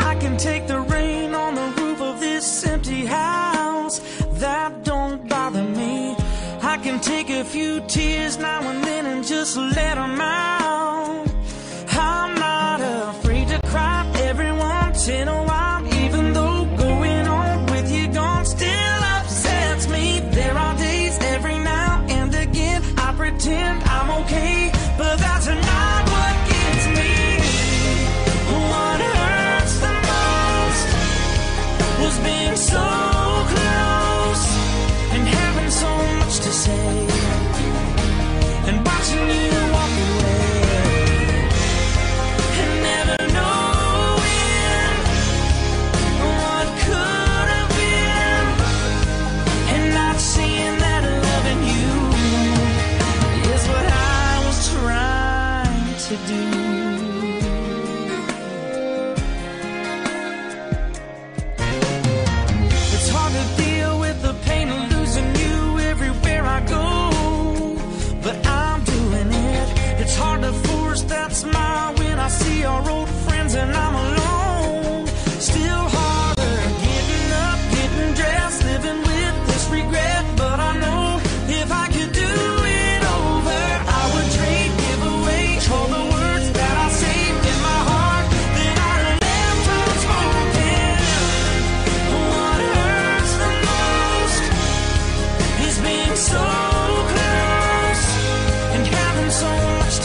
I can take the rain on the roof of this empty house. That don't bother me. I can take a few tears now and then and just let them out.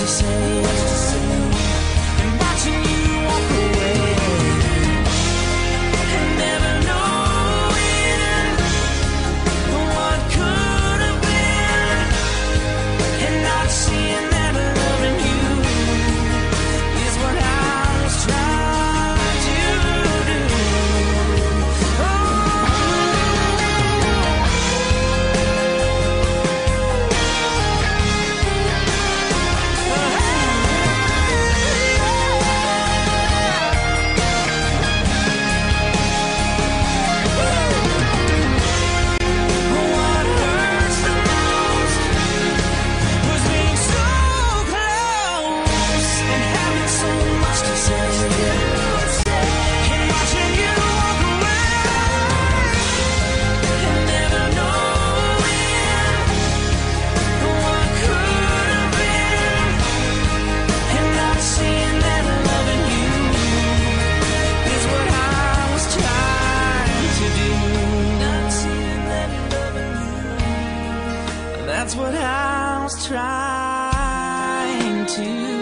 to say. That's what I was trying to